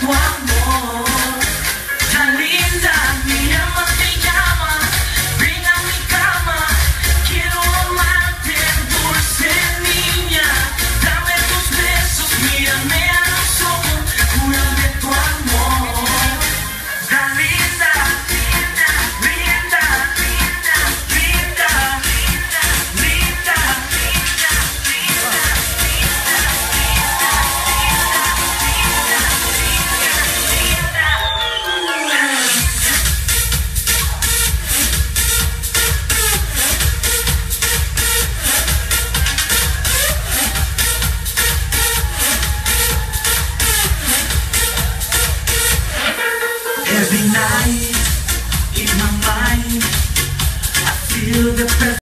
toi. Every night in my mind, I feel the presence.